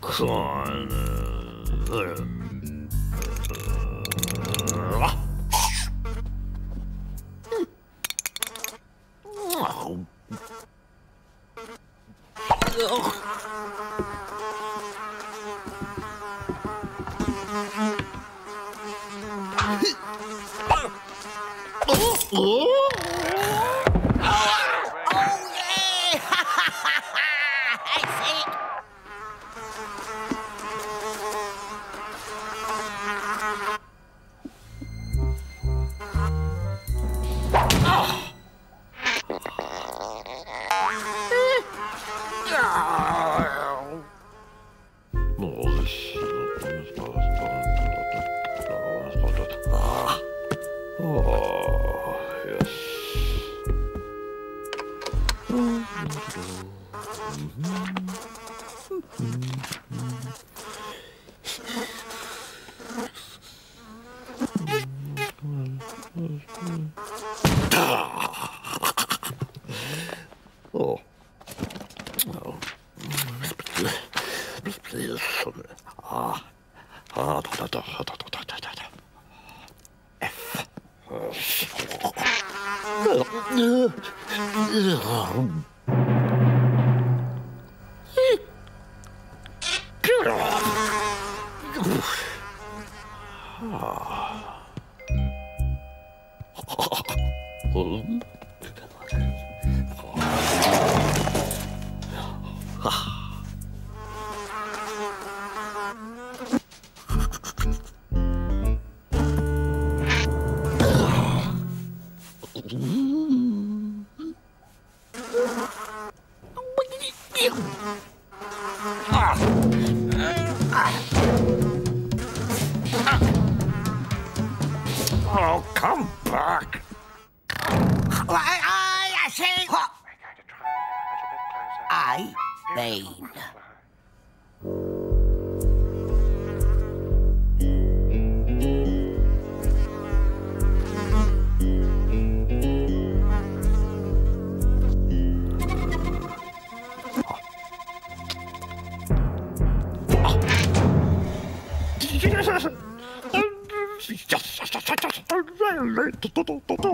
Con... えっとととと。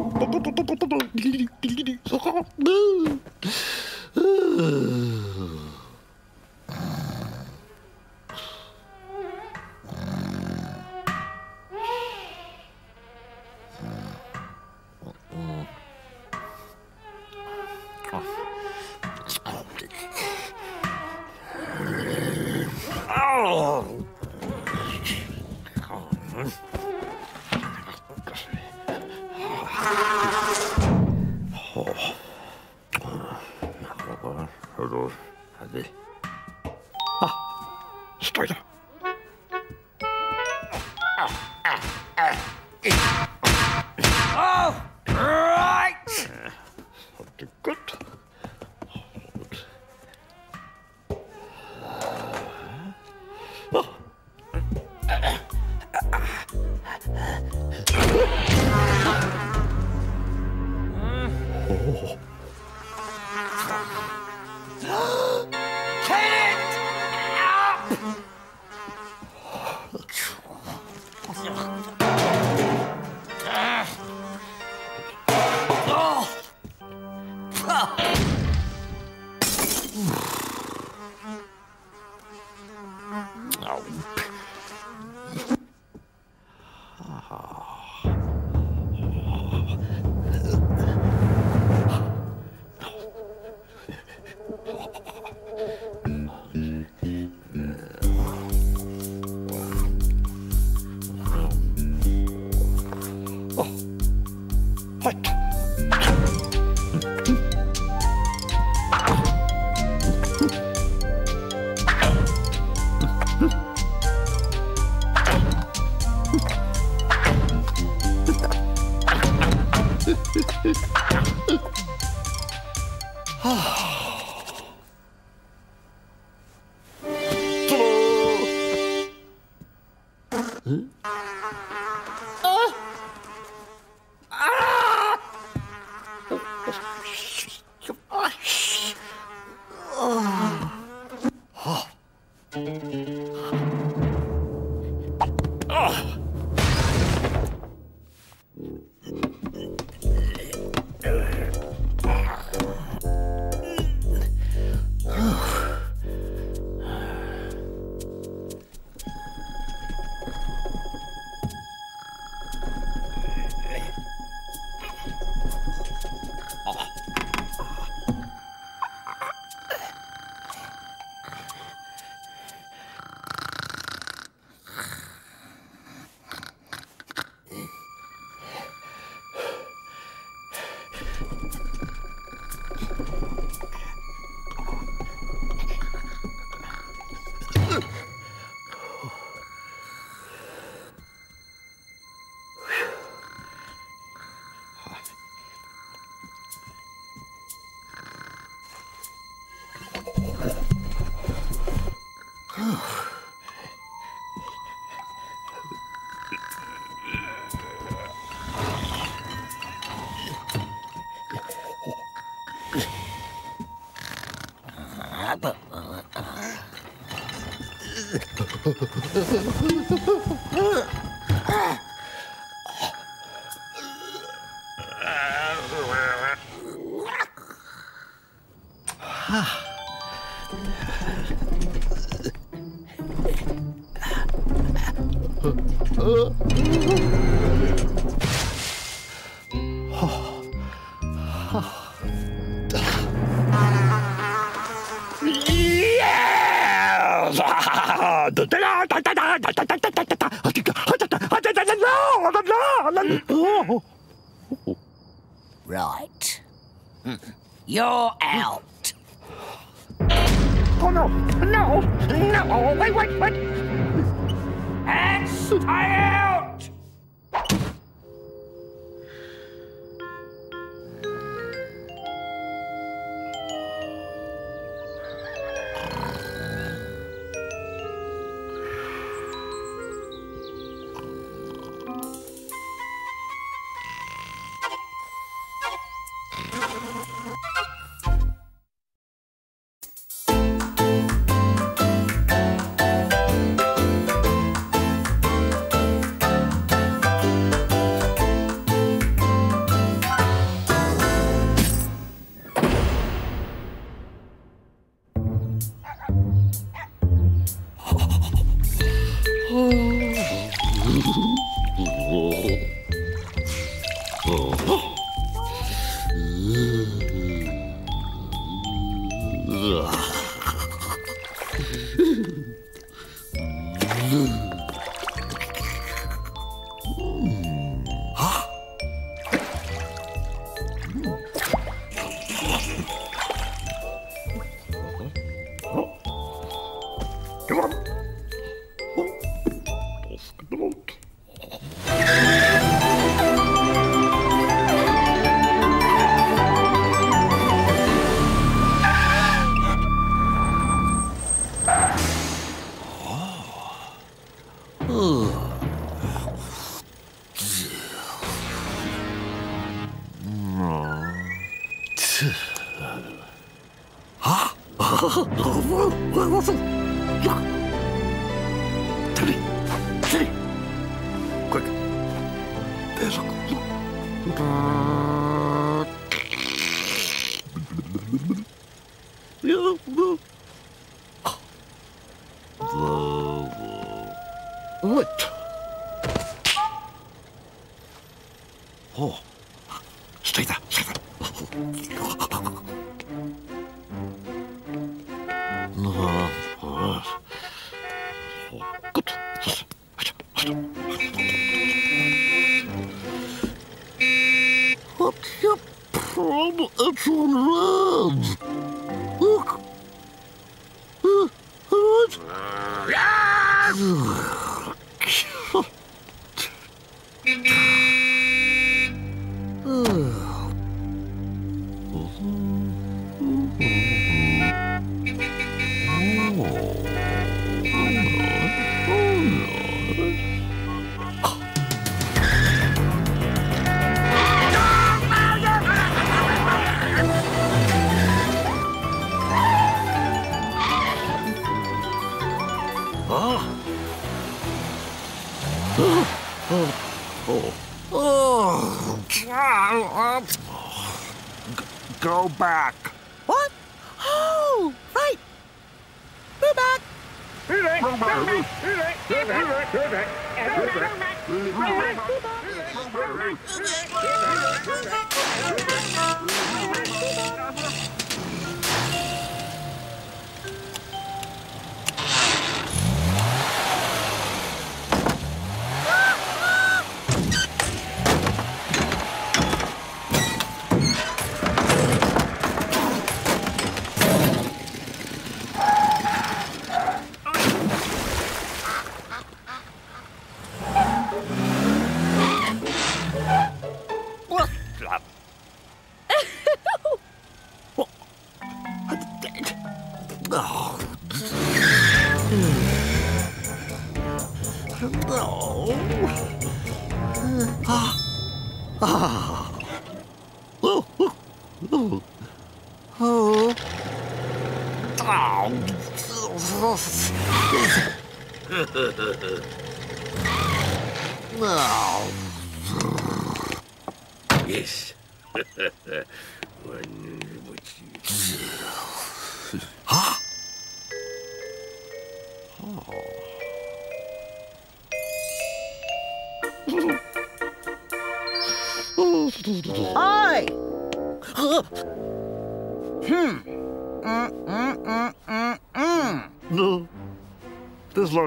フフフフフフ。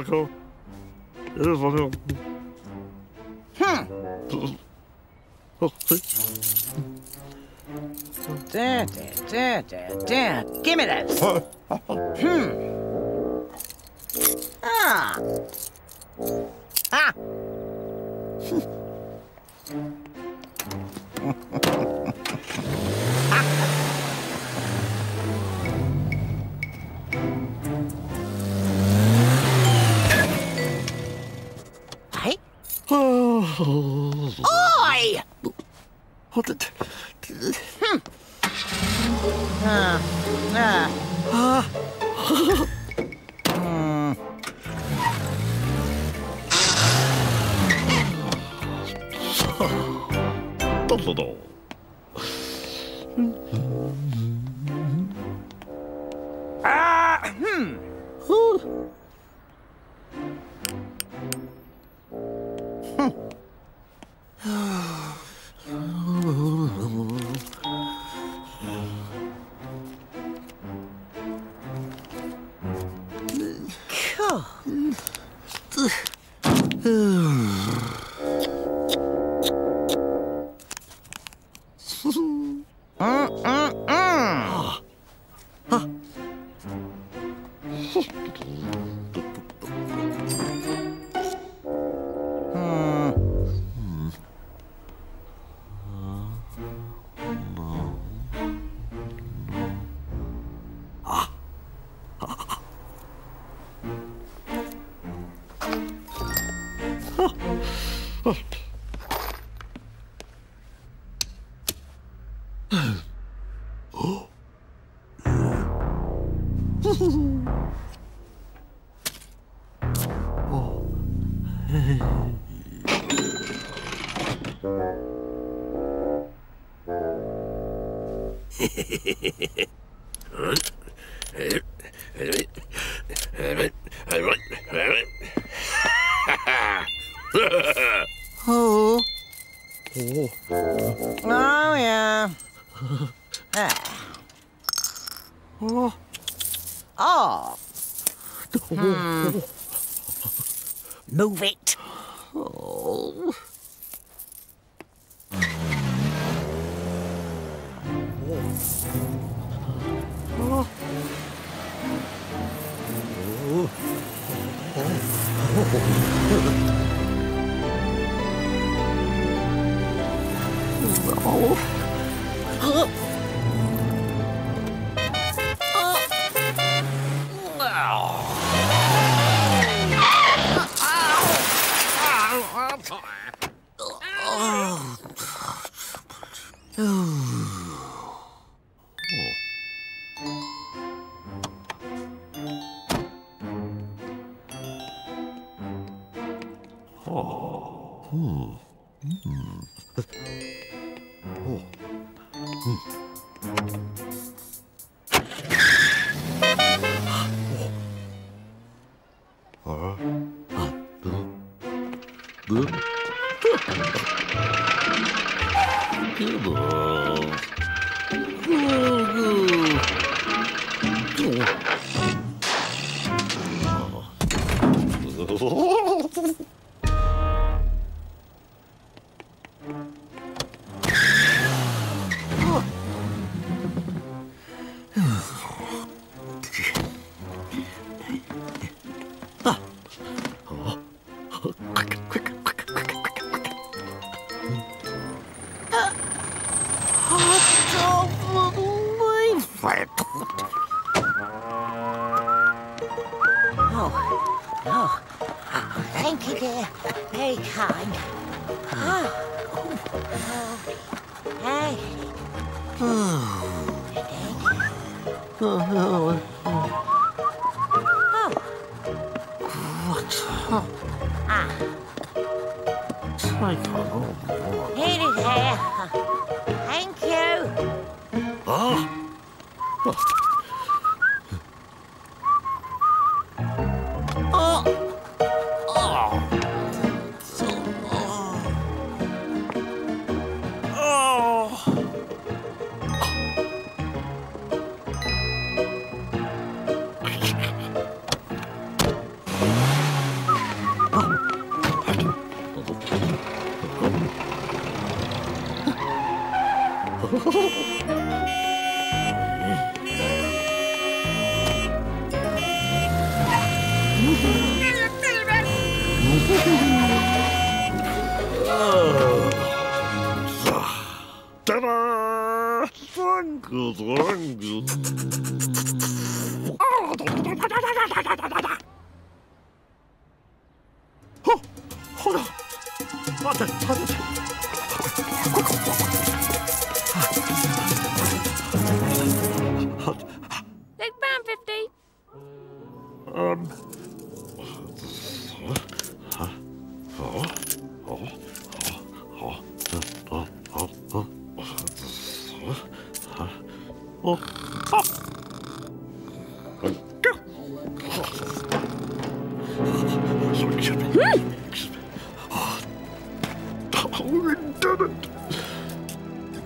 Marco. It is Marco. Hmm. Da, da, da, da, da. Give me this. hmm. Ah. Ah. Oi! What hmm. uh, uh. Ah. mm. oh. Oh,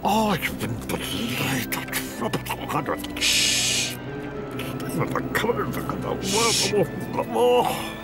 Oh, you've been Shh. Oh.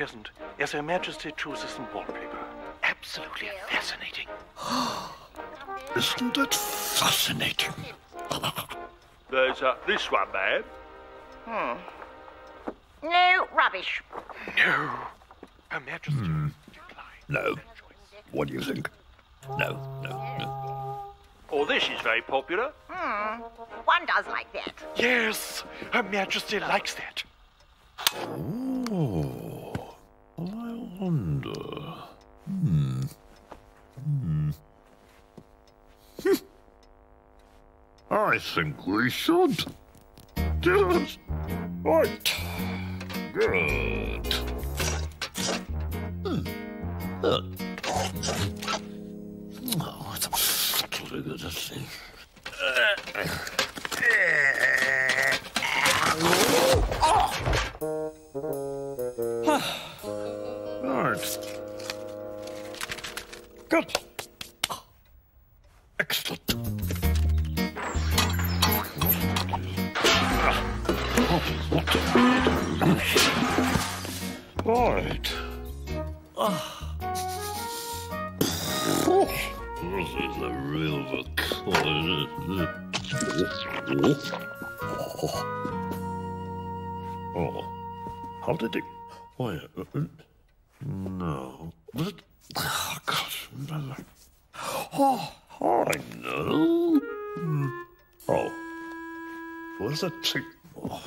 Present as Her Majesty chooses some wallpaper. Absolutely fascinating. Isn't it fascinating? There's uh, this one, man. No rubbish. No. Her Majesty declined. No. What do you think? No, no, no. Oh, this is very popular. Hmm. One does like that. Yes, Her Majesty likes that. Oh, I wonder. Hmm. Hmm. I think we should. Yes. Right. Good. Hmm. Uh. Oh, what a subtly good thing. Where's the tea? Oh,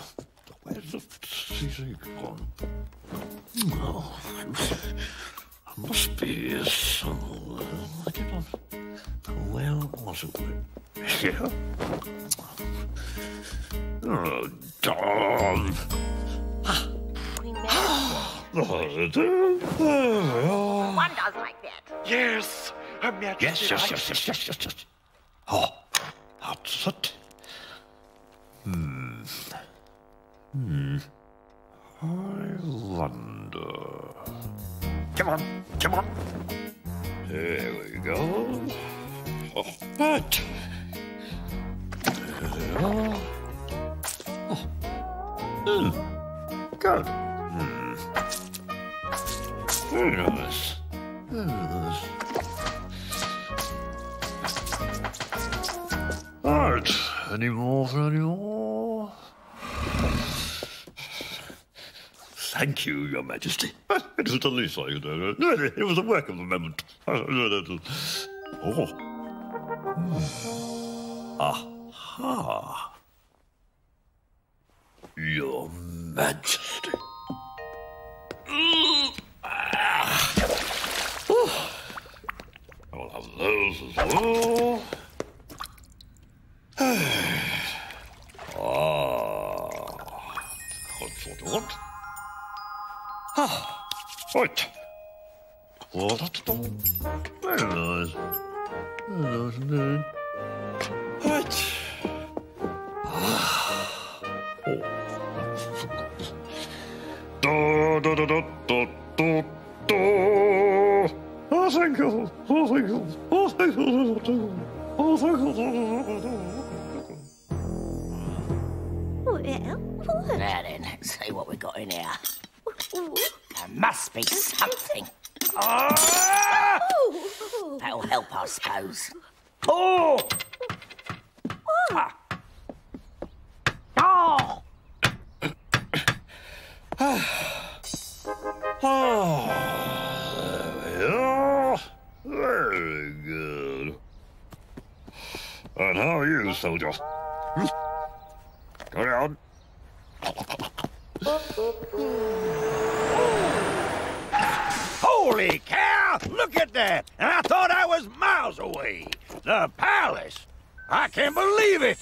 where's the tea gone? Oh, I must be here somewhere. I don't know. Where was it? Here? Oh, darn. Queen Mary. There we are. One does like that. Yes, Her Majesty Yes, yes, yes, yes, yes, yes, yes. Your Majesty. It was the least I could do. It was a work of the moment. Oh. Hmm. Aha. Your Majesty. Mm. Ah. Oh. I'll have those as well. ah. What's what I want? Ah. Right. Well, that's done. Very nice. Very nice indeed. Right. Ah. Oh. Da, da, da, da, da, da, da. Oh, thank you. Oh, thank you. Oh, thank you. Oh, thank you. Well, what? Now then, let's see what we got in here. There must be something. Oh, That'll help, I suppose. Oh! Ah. Oh! Ah, there we. Very good. And how are you, soldier? Hmm? Carry on. Holy cow! Look at that! And I thought I was miles away. The palace. I can't believe it.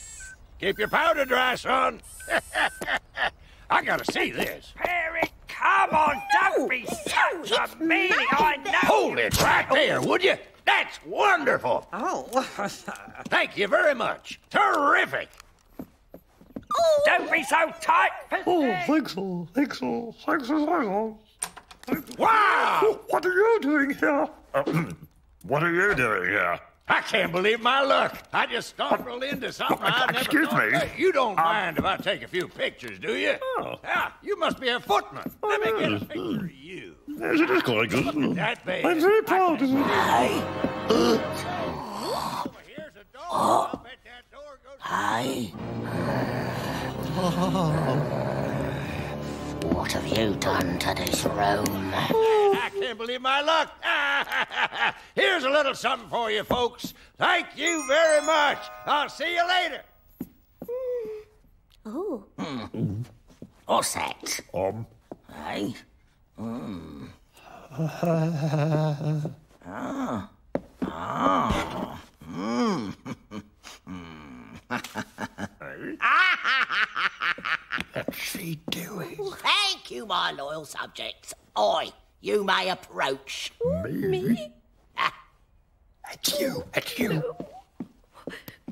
Keep your powder dry, son. I gotta see this. Perry, come on, don't be such a meanie. I know. Hold it right there, would you? That's wonderful. Oh, Thank you very much. Terrific. Don't be so tight. Oh, thanks, all. Thanks, all. Thanks, all. Thanks, all. Wow! What are you doing here? Uh, what are you doing here? I can't believe my luck. I just stumbled into something I never excuse thought. me? Hey, you don't um, mind if I take a few pictures, do you? Oh. Yeah, you must be a footman. Oh, Let me get a picture of you. Yes, it is quite good, isn't? That bad. I'm very proud of you. Hi. here's a door. I'll bet oh. What have you done to this room? I can't believe my luck. Here's a little something for you, folks. Thank you very much. I'll see you later. oh. What's that? Um, Hey? Mm. ah. Ah. Hmm. what's she doing? Thank you, my loyal subjects. Oi, you may approach. Me? Ah, It's you. It's you.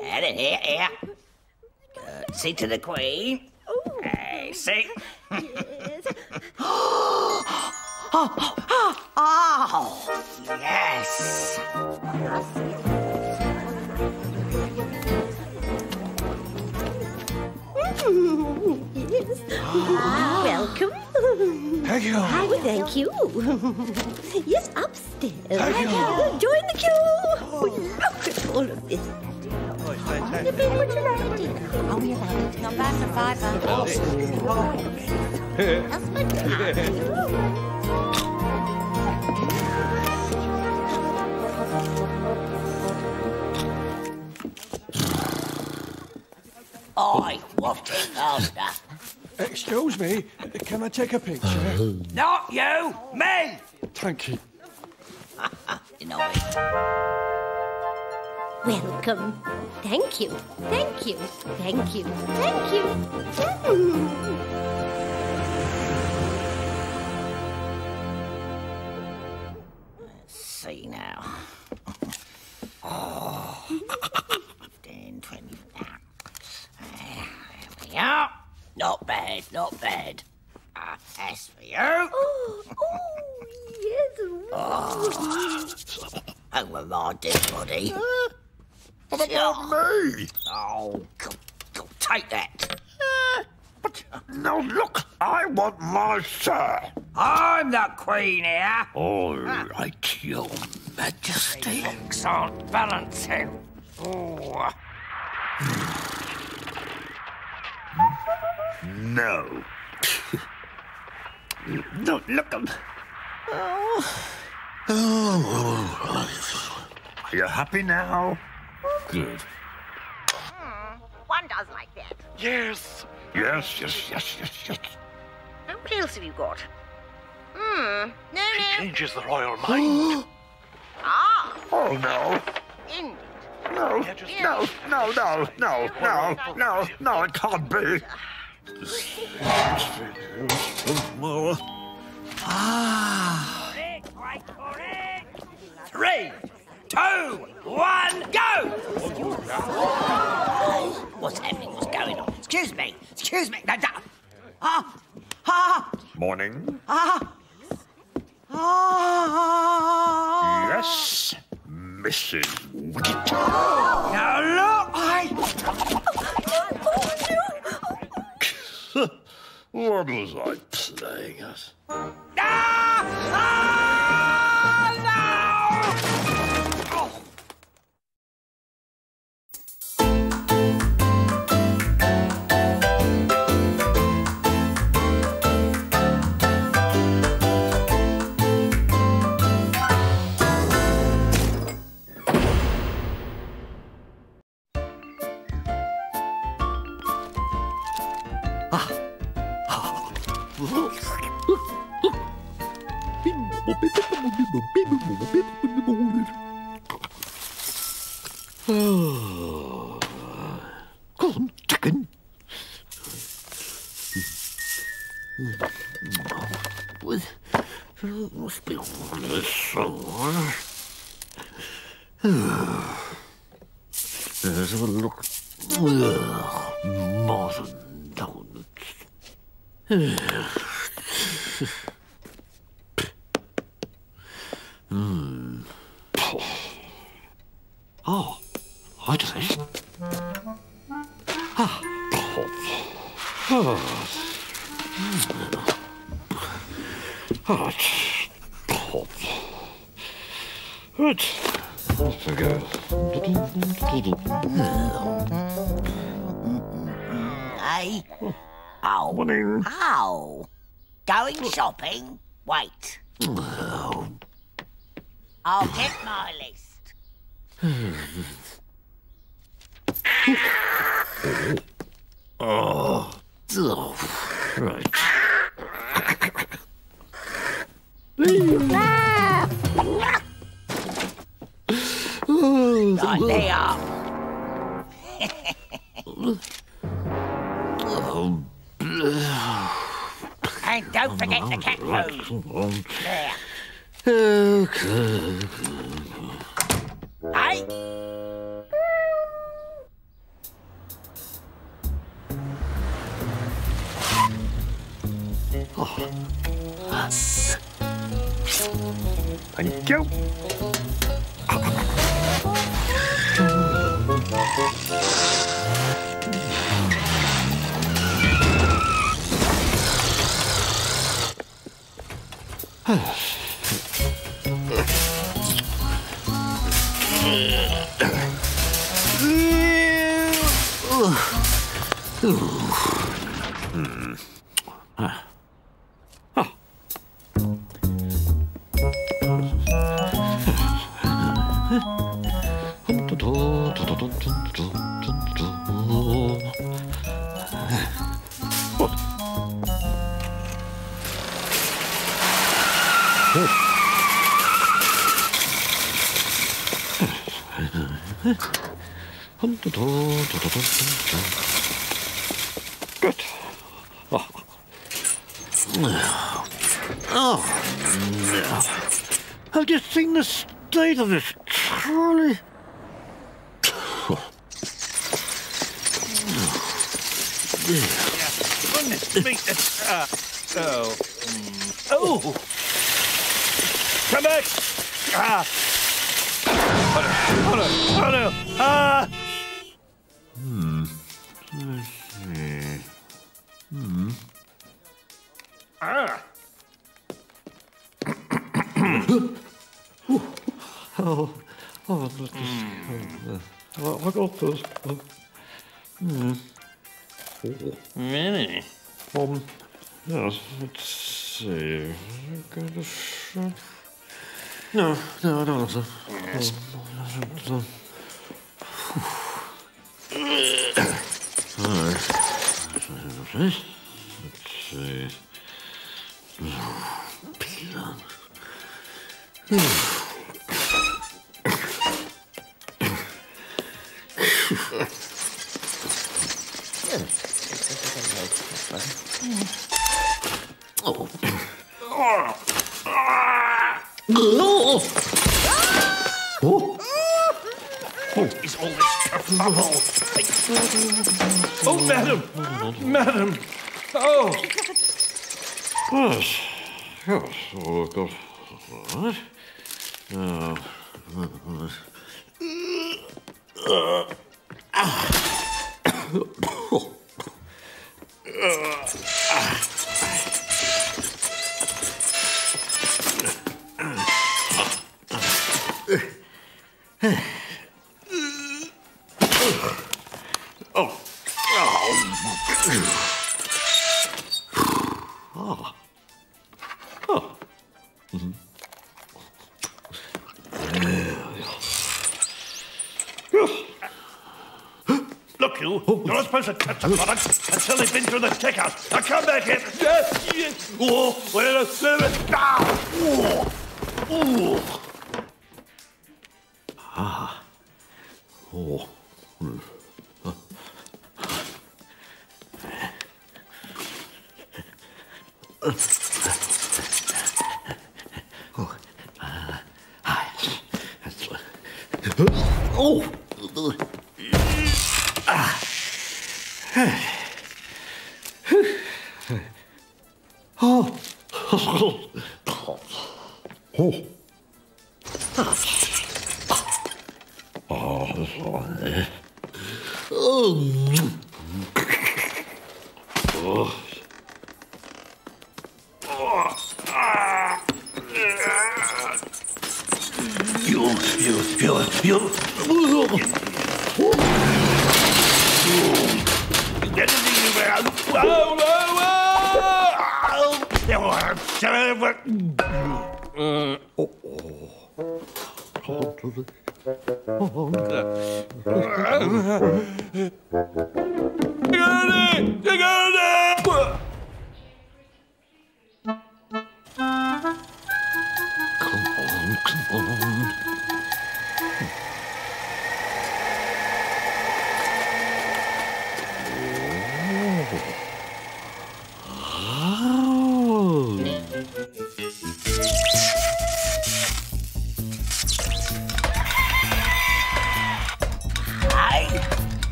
Here, here, here. Curtsy to the Queen. Hey, see? Yes. oh, yes. yes. Welcome. Thank you. Oh, thank you. yes, upstairs. Thank you. Join the queue. Oh, look at all of this. Nippy, you like it? Oh, we allowed to come back to five That's fantastic. Oi, wafting faster. Excuse me, can I take a picture? Uh-huh. Not you, me. Thank you. You know it. Welcome. Thank you. Thank you. Thank you. Thank you. Queen here. All right, your majesty. Books aren't balancing. Oh. No. no, look, um, Are you happy now? Good. One does like that. Yes. Yes, yes, yes, yes, yes. And what else have you got? Hmm. No, She no. changes the royal mind. Ah, Oh, no. indeed. No, no, no, no, no, no, no, no, it can't be. ah. Three, two, one, go! What's happening? What's going on? Excuse me. Excuse me. No, no. Ah, ah, Morning. ah, Yes, Mrs. Wicket. Now look, I. What was I playing at? Ah! Ah! No! Come, chicken. With, must be somewhere. Let's have a look. Martin donuts. Hmm. Oh, I do. Ah. Oh. Oh, it's hot. Right. Let's go. Hey. Oh. Morning. Oh. Going shopping? Wait. I'll get my list. Oh, oh, right. Right, they are. and don't forget the cat food. There. Okay. Hey. mm. Many. Um, yes, let's see. Got a shot. No, no, I don't know, so. Yes. Um, All right. Let's see.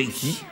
tem que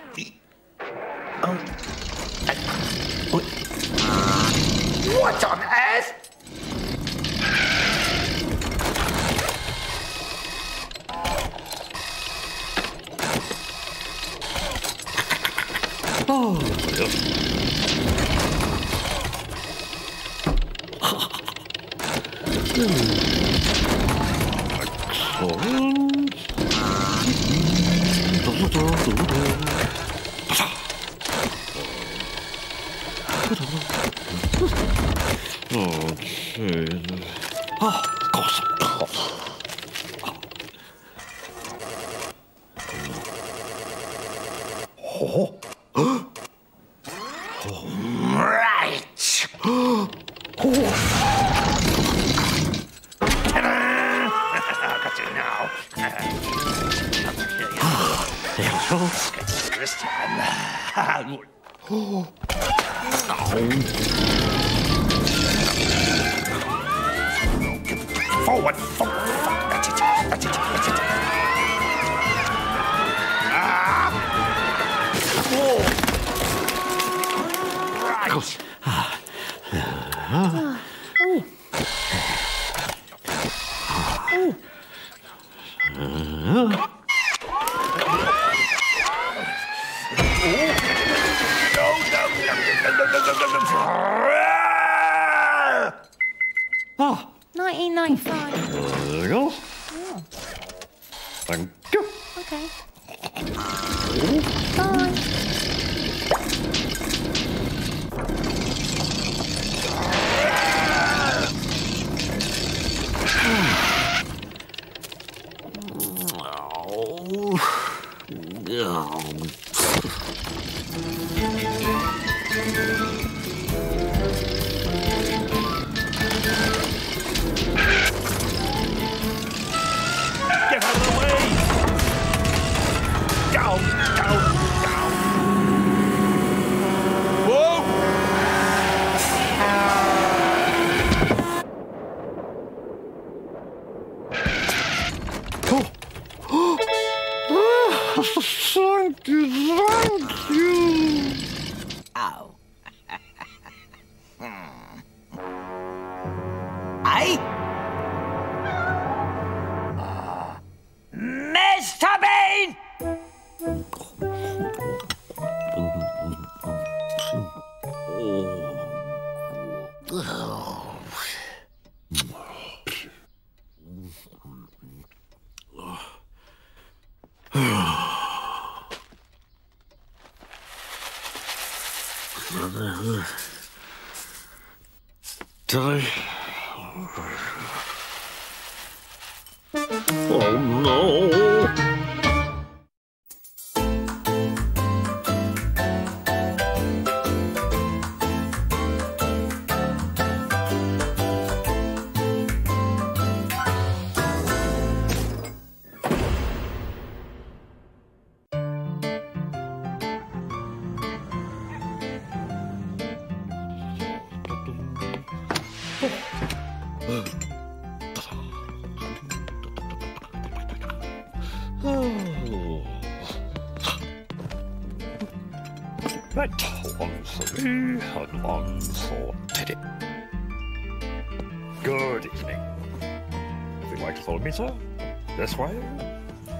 this way.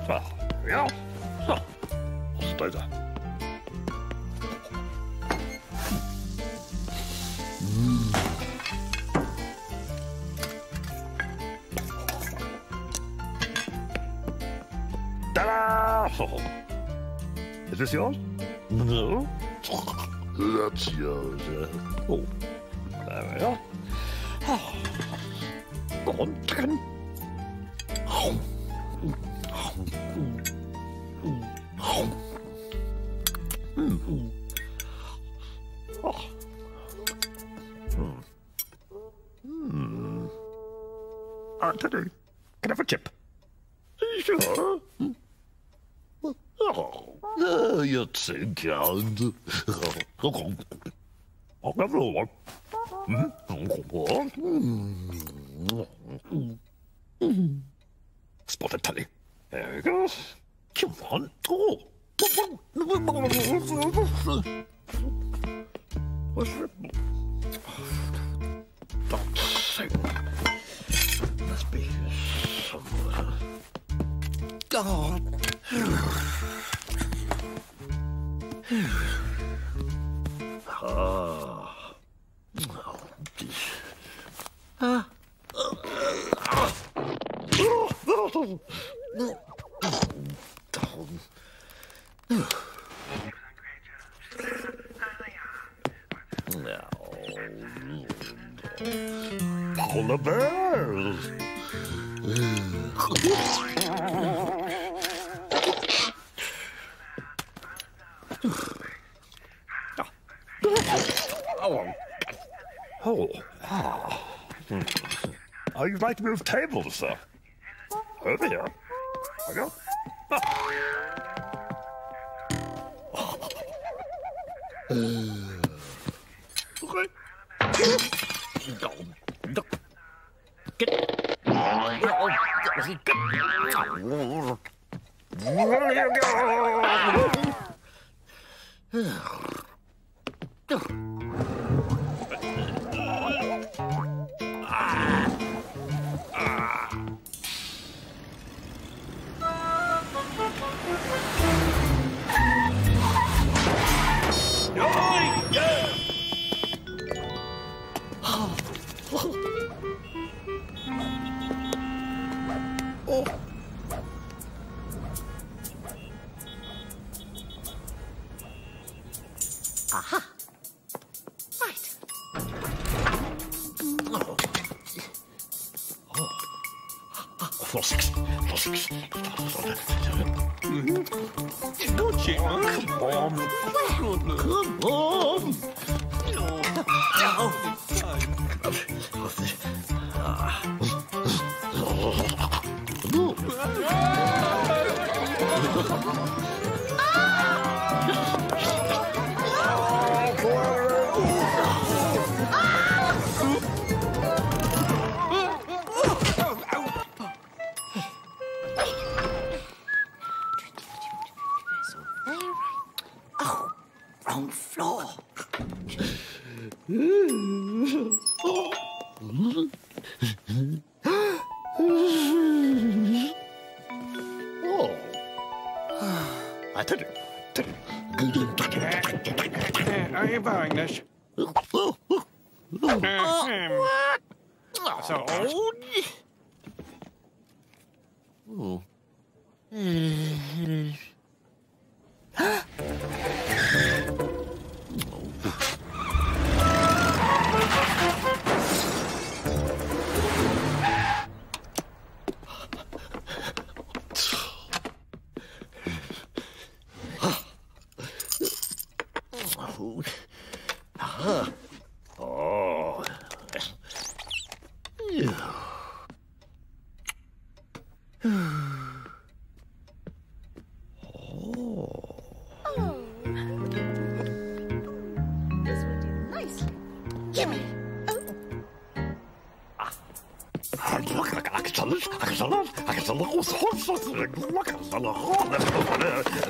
Ah, here we are. I'll stay there. Ta-da! Oh. Is this yours? No. That's yours. Oh, you're kind. I'll a one. Spotted Teddy. There we go. Come on. Oh. What's it? God's sake. Must be somewhere. God. Ah. Ah. Polar bears. Oh. Oh. Ah. Hmm. Oh, you'd like to move tables, sir? Over here. I go. Okay.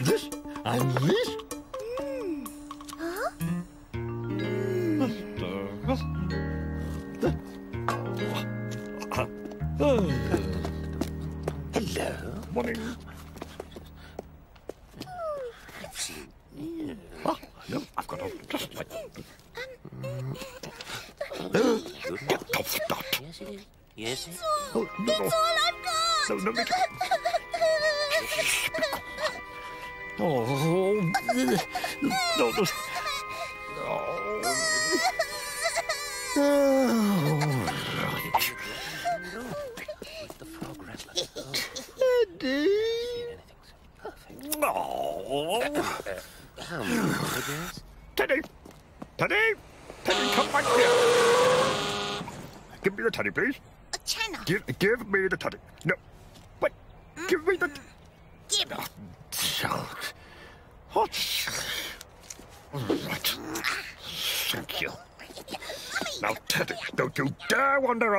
This and this.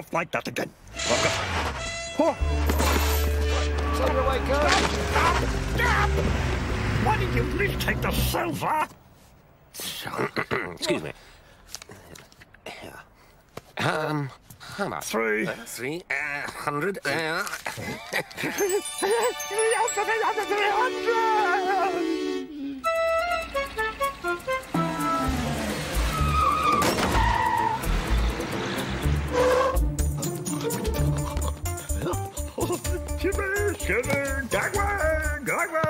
Dare like that again. I've. Oh. Stop, stop! Why did you at least take the silver? Excuse me. Um, how much? Three. Uh, three uh, hundred. Uh, Three hundred, three hundred, three hundred! Shiver, shiver, gagway, gagway!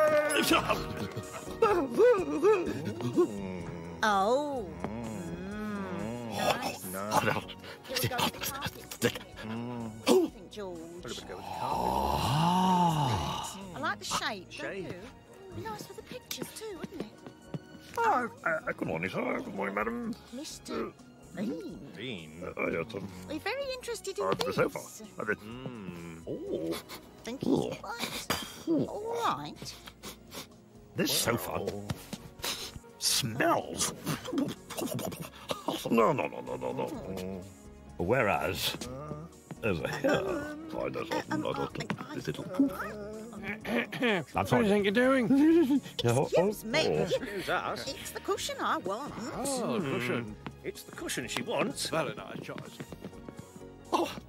Oh. Oh, no. Think, George. I like the shape, don't you? Be nice for the pictures too, wouldn't it? Oh, uh, good morning, sir. Good morning, madam. Mr. Bean. Dean. Uh, yes, um, We're very interested in uh, the these. sofa. Uh, this- Oh, Think he's quite all right. this sofa smells. No, no, no, no, no, no. Whereas, over here, oh, there's a, Um, another I- I- little all poop. right. That's What do you think you're doing? Excuse me. Who's us? It's the cushion I want. Oh, cushion. It's the cushion she wants. Very nice choice. Oh, Teddy,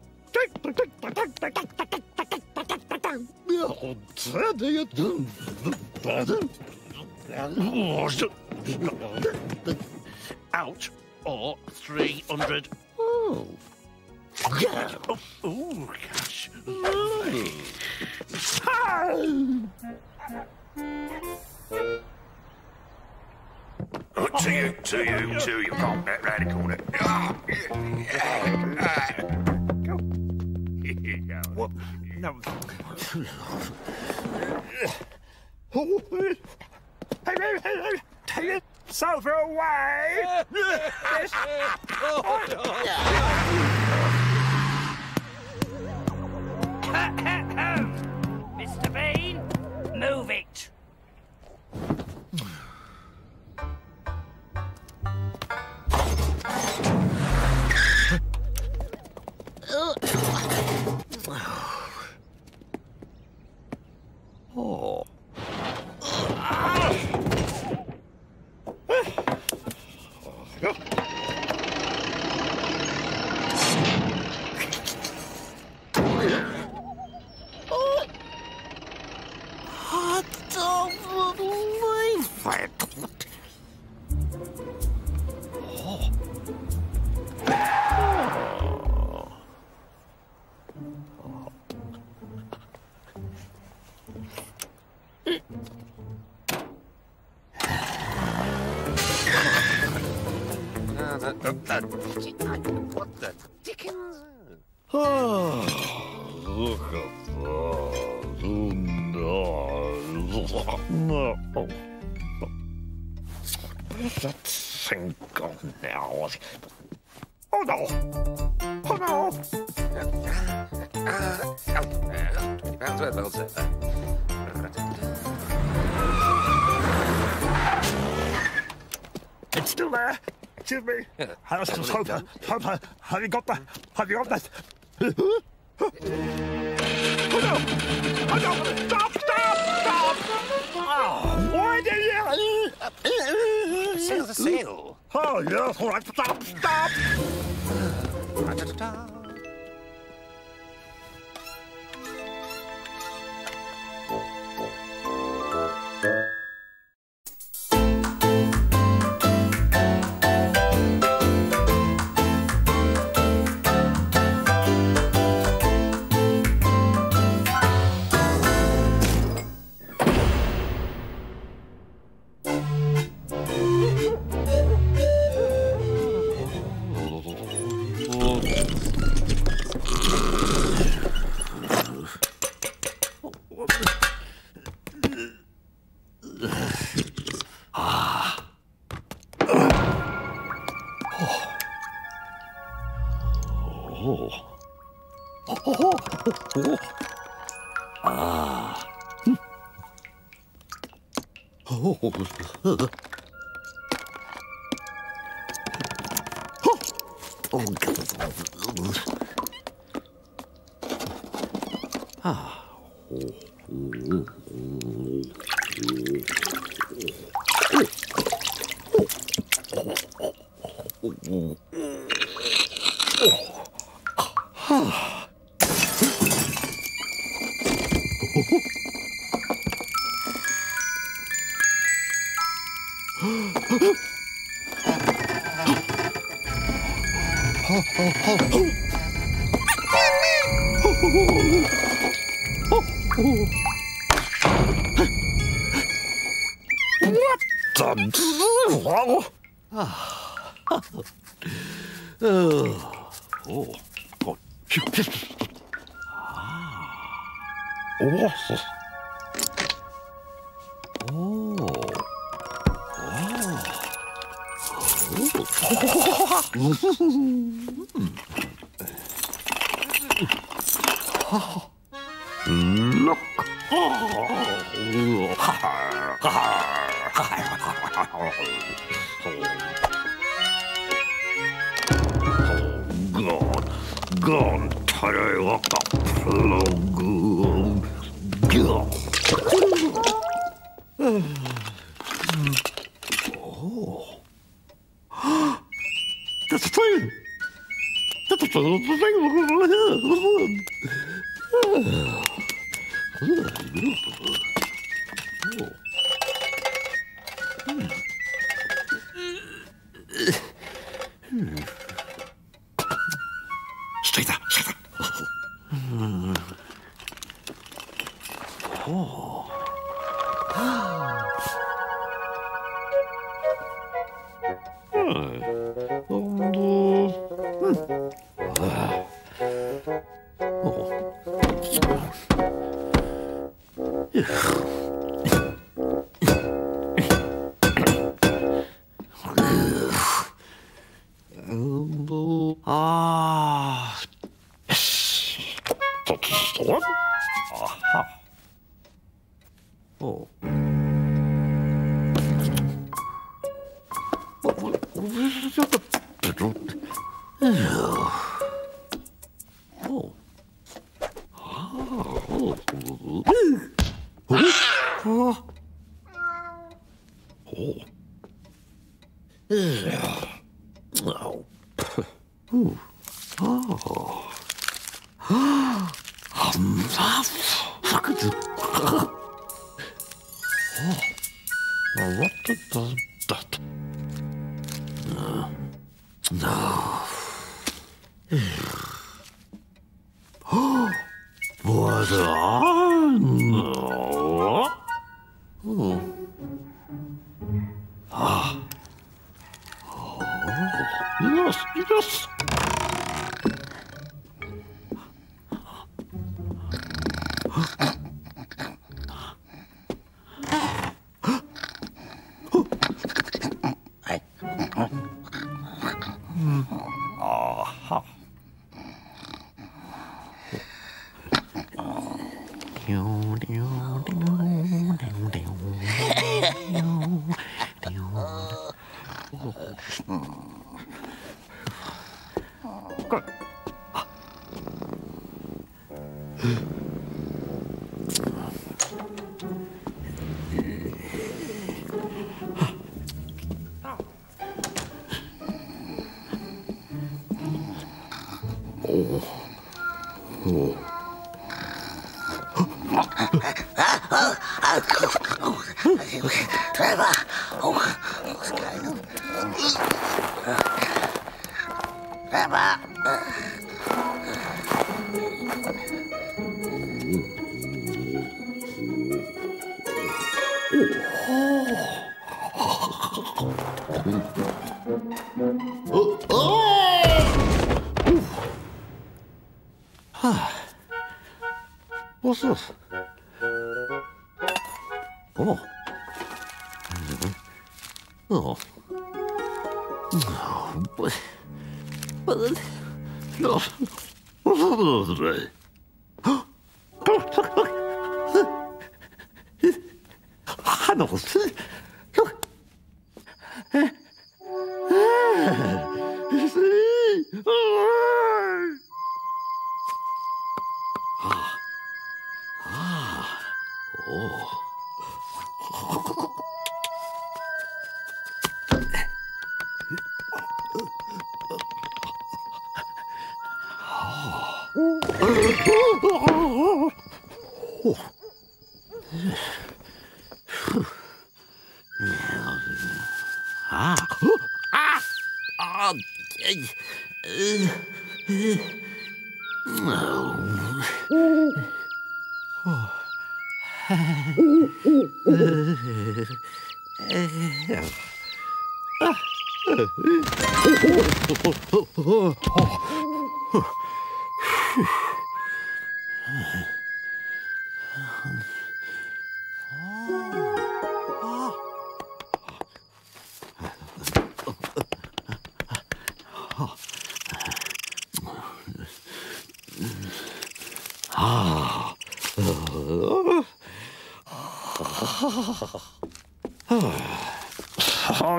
out or 300. Oh. Yeah. Oh, oh gosh. Oh. To you, to you, to you. Can't get the corner. Ah, that was. Papa, have you got det? Have you got det? 啊，嗯，哦，呵呵，哦，哦，啊，哦，哦，哦，哦。Mm-hmm. oh. What does that? No. no. oh, what? No. Yusuf.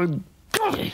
God.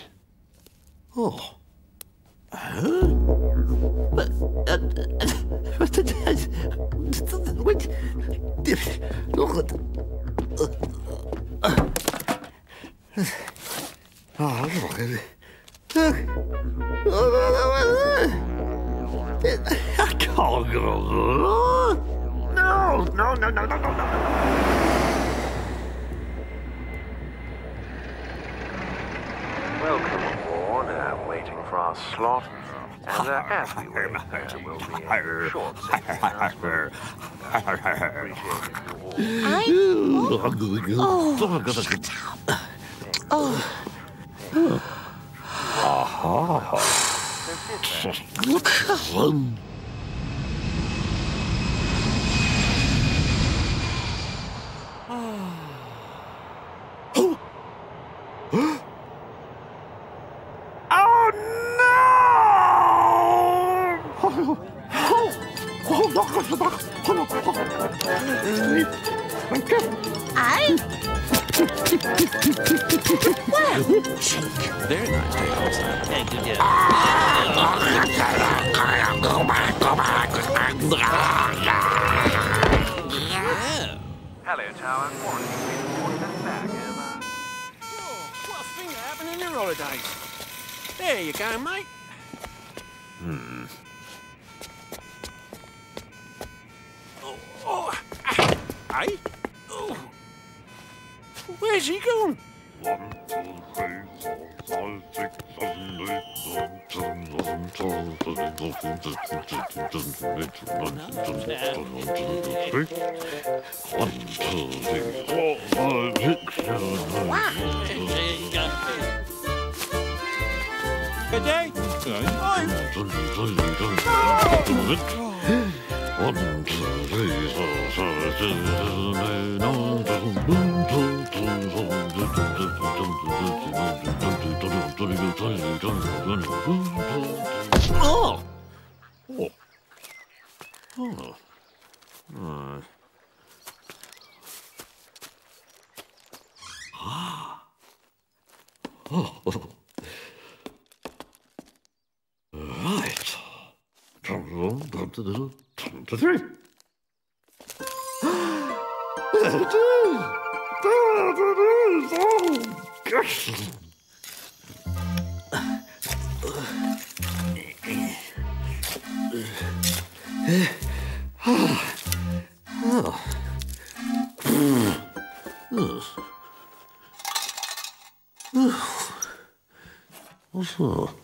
Oh.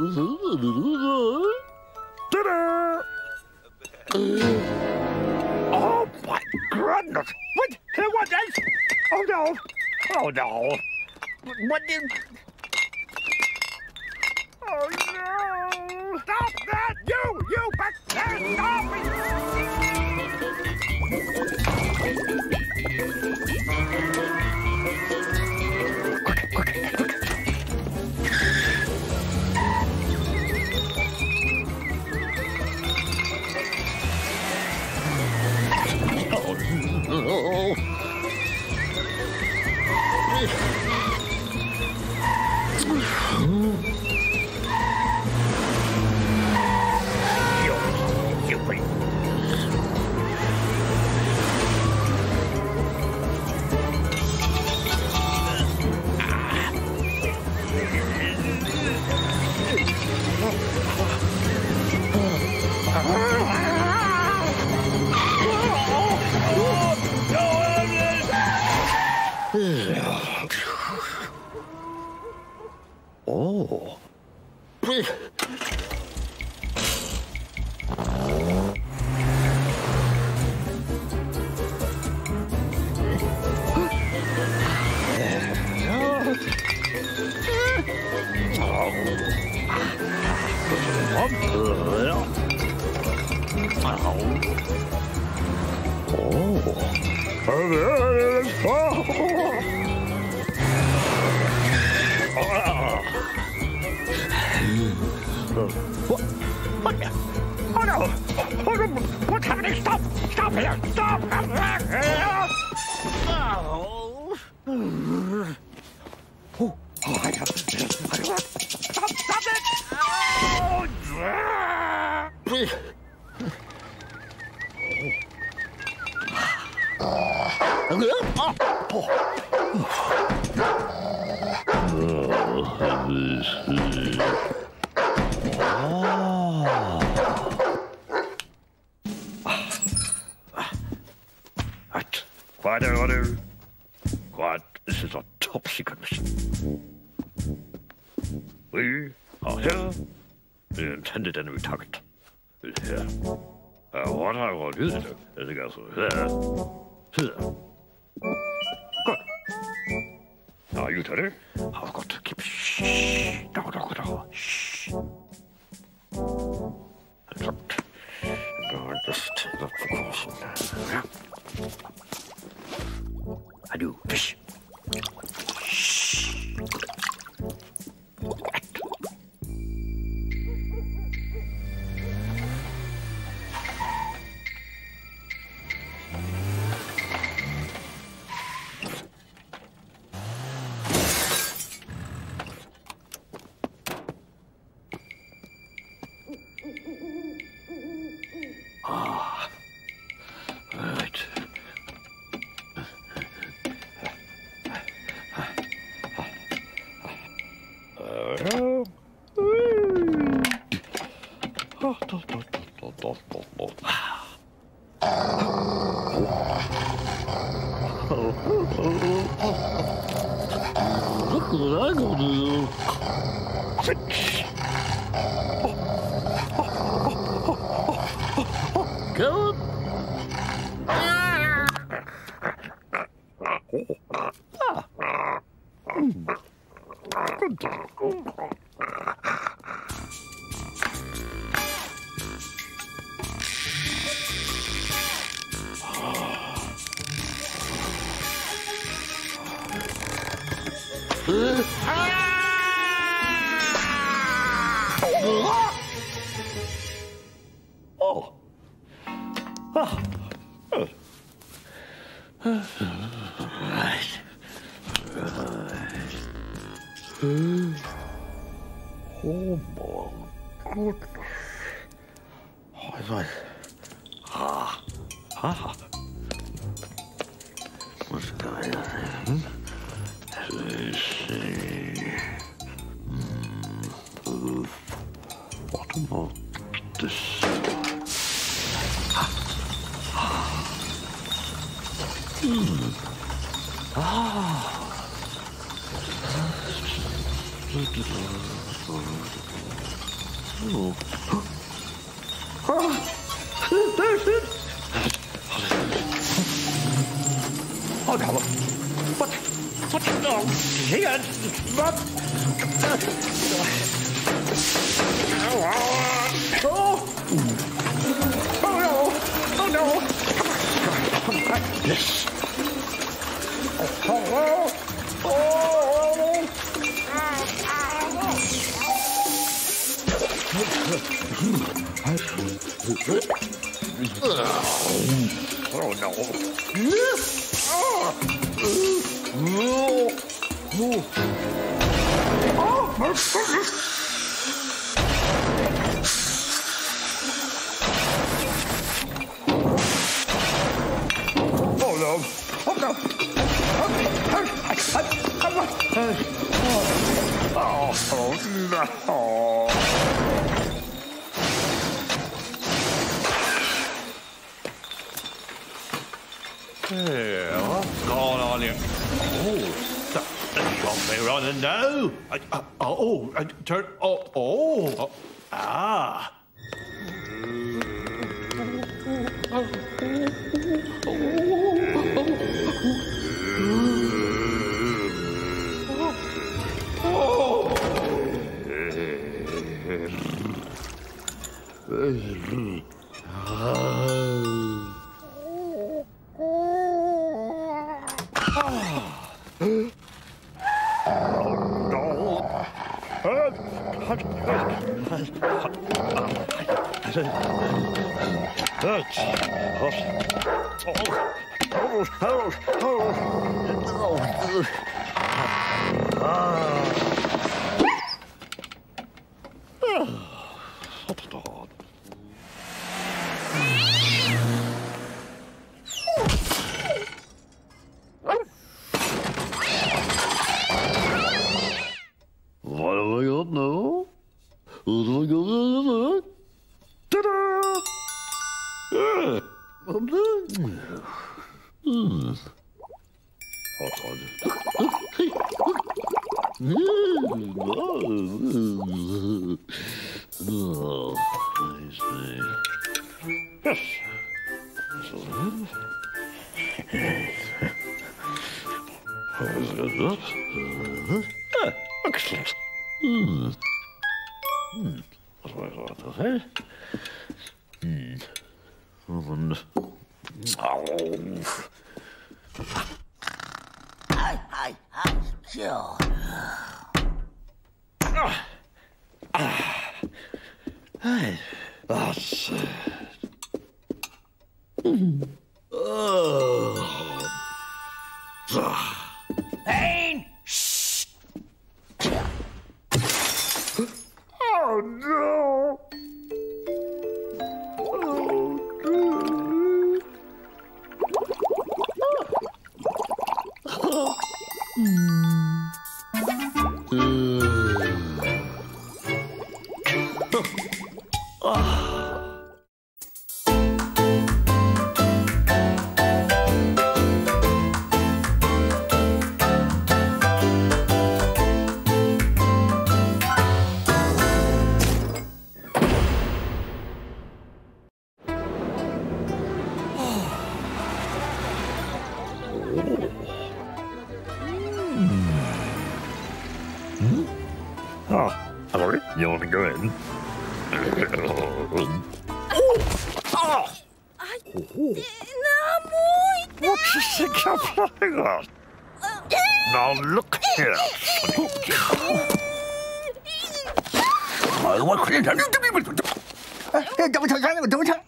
Hello! Dinner! oh my goodness! What? What? What is? Oh no! Oh no! What did? Oh Stop that! You! You back there! Stop Oh no! Oh. Intended enemy target is here. Uh, what I want you to do is to go through here, here. Good. Now you tell me. I've got to keep shh. No, no, no. Shh. Look. No, just look for caution. Yeah. I do. Shh. Shh. Oh no! Oh! Oh! Hey, what's going on here? Oh, that, that shot me running now. I, uh, oh, I turn. Oh, oh, oh, ah. What Hello. You want to go in? oh! What do you think you're playing at? Now look here, Sonny. I want to you to be able to. Don't tell me, don't tell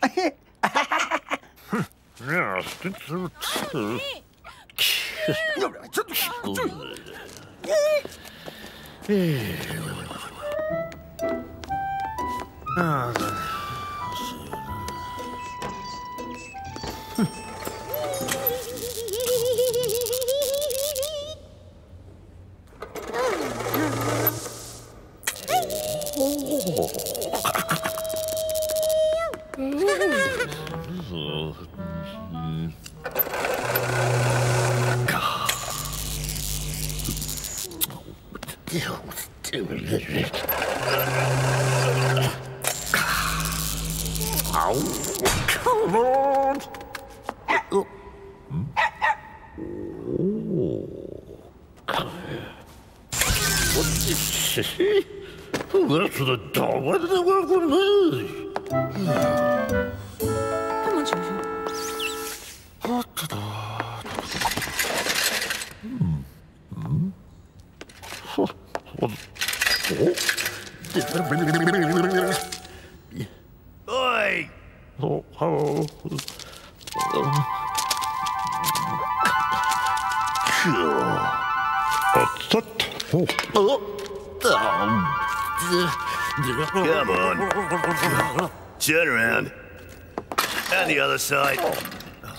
Yes, it's true. Eh, Ah,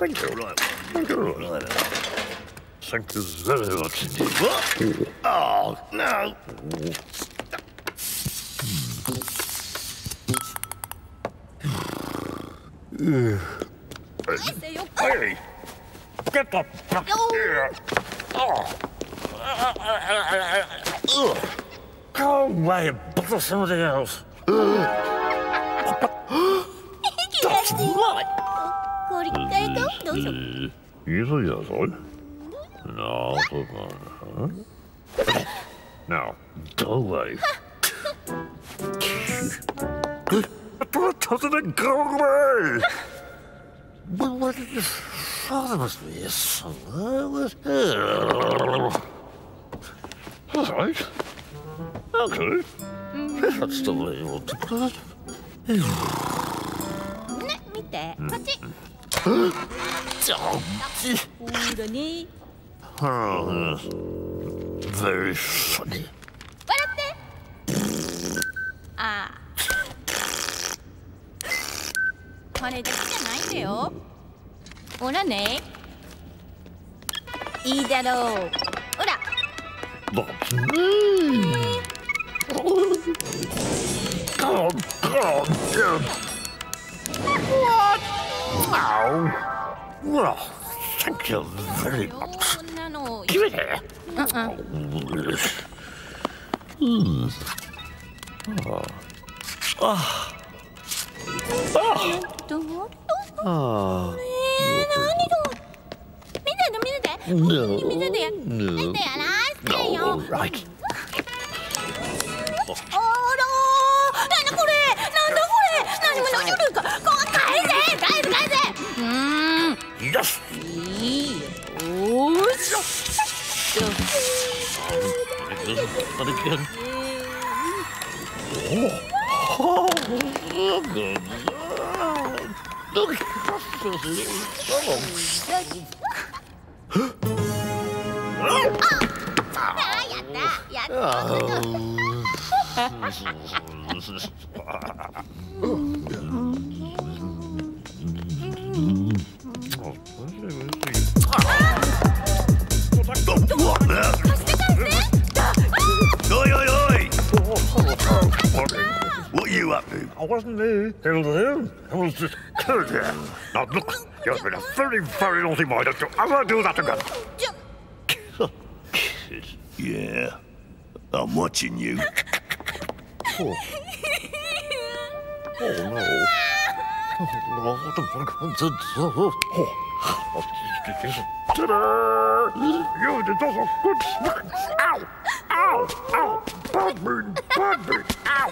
Thank you. Thank you. Thank you very much indeed. Very funny. 아. 화내도 진짜 나인데요. 오라네. 이대로 오라. What? Ow. Thank you very much. Give it here. Uh-uh. Hmm. Oh. Oh. Oh. oh. No. No. No. Oh. よーし But again. Oh. I wasn't me. It was him. It was just killed you. Now look, you've been a very, very naughty boy. Don't you ever do that again. Yeah. I'm watching you. Oh. Oh no. Oh, what the fuck was it? Oh. Ta-da! You did us a good smack. Ow! Ow! Ow! Bad bird! Bad bird! Ow!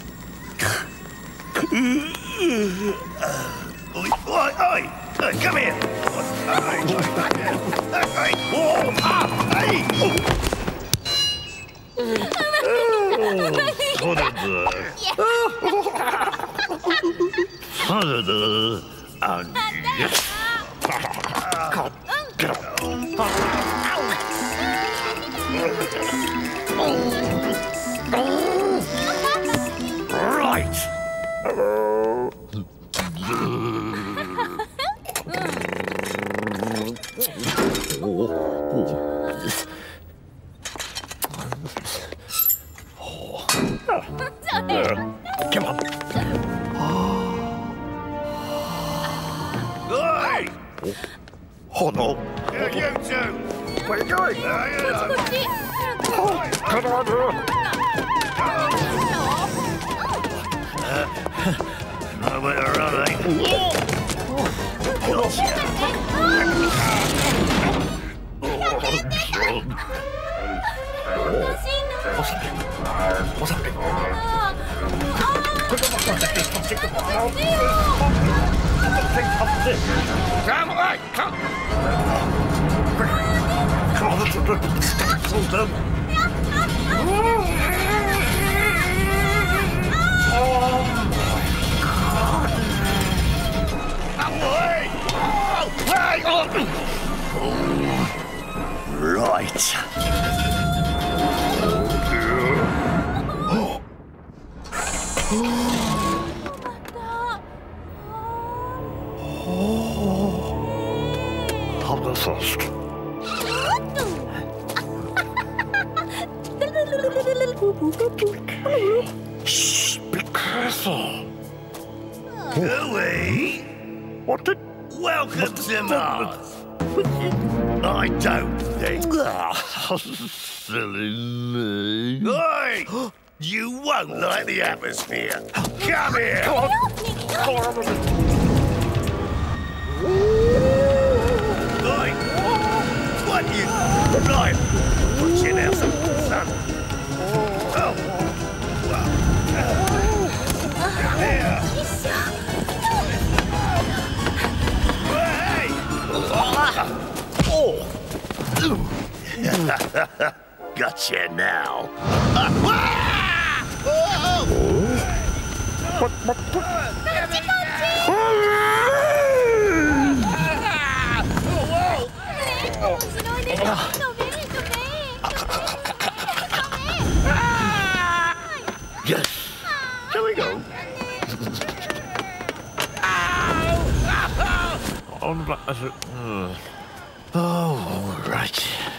Oi, oi, oi! Come here! Oh, ah, hey! Oh, God. っちこっちカナル Come on, come! Oh Away! Right. atmosphere. Come here! Help Come on. Light! What you... life? Put your nails up, son. Oh! Come here! Hey! Oh! Gotcha now. Yes. Shall we go? oh, all right.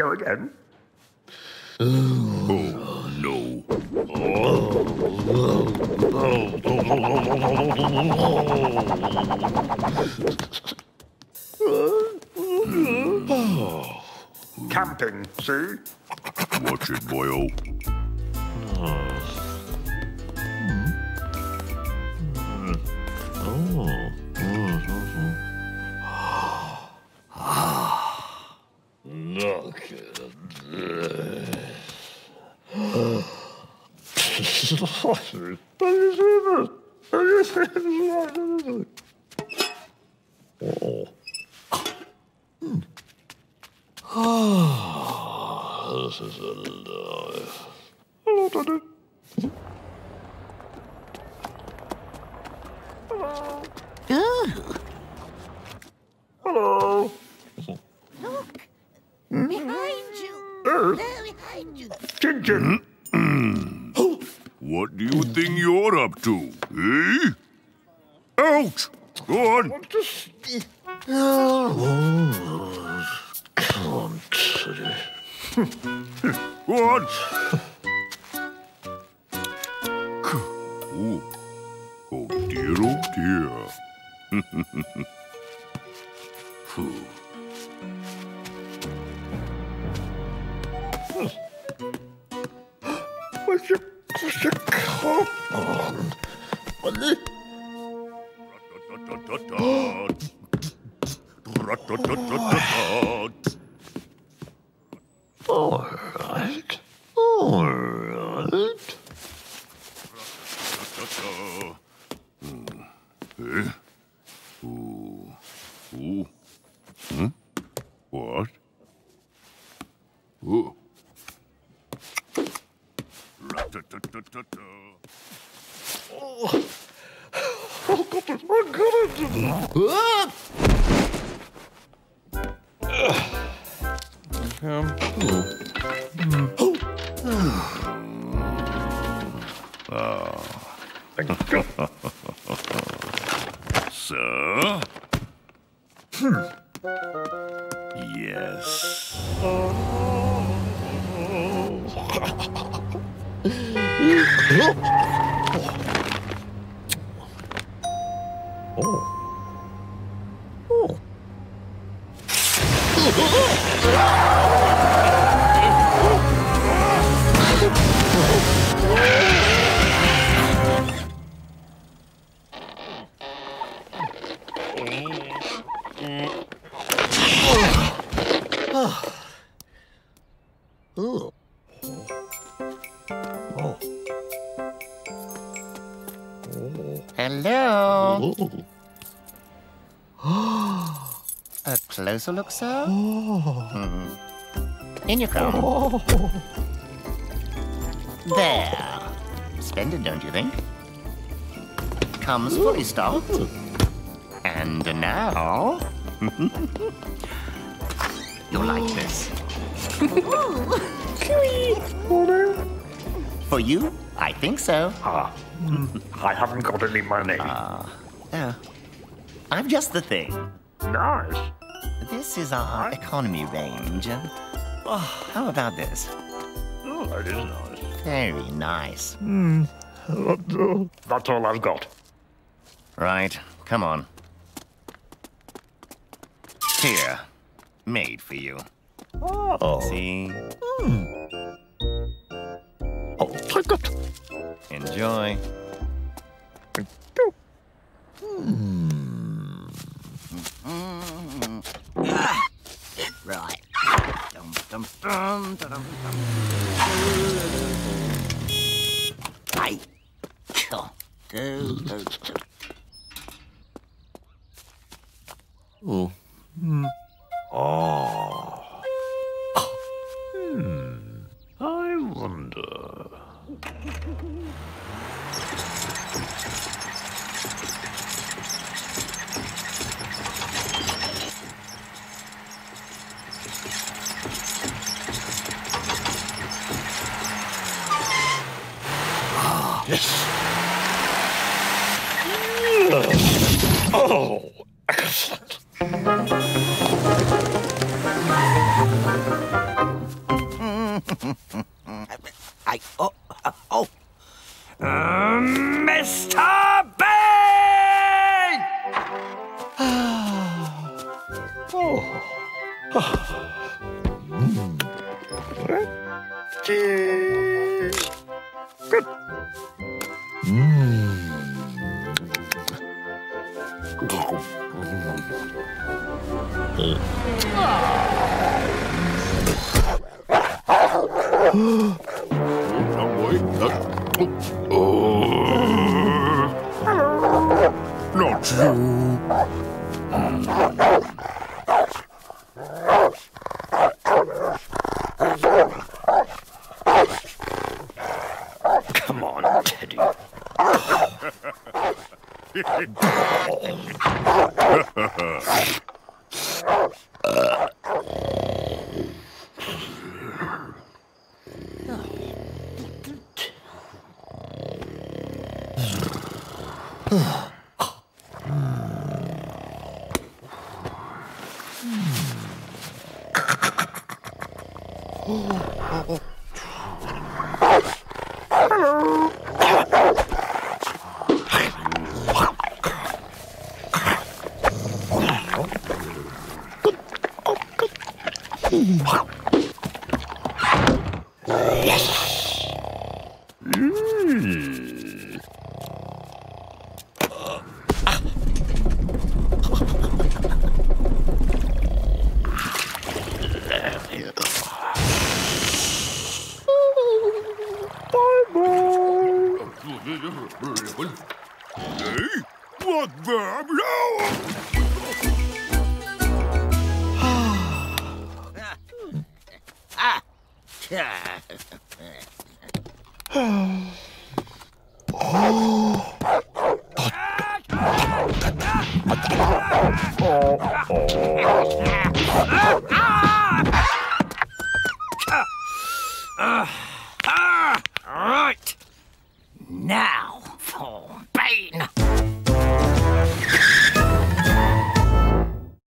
Go again? Oh, no. Camping, see? Oh dear. What's your, what's your come on? Buddy. All right. All right. Eh? Ooh. Ooh. Hmm? What? Ooh. Ra-ta-ta-ta-ta-ta. Oh, oh God, oh God. sir. Hmm. A closer look, sir? Hmm. In you come. There. Splendid, don't you think? Comes fully stocked. And now... You'll like this. For you? I think so. Ah, I haven't got any money. Ah, yeah. I'm just the thing. Nice. This is our economy range. How about this? Oh, that is nice. Very nice. Hmm. That's, all I've got. Right, come on. Here, made for you. Oh. See? I'll take it. Enjoy. Ah, right. Dum, dum, dum, dum, dum. Oh. Hmm.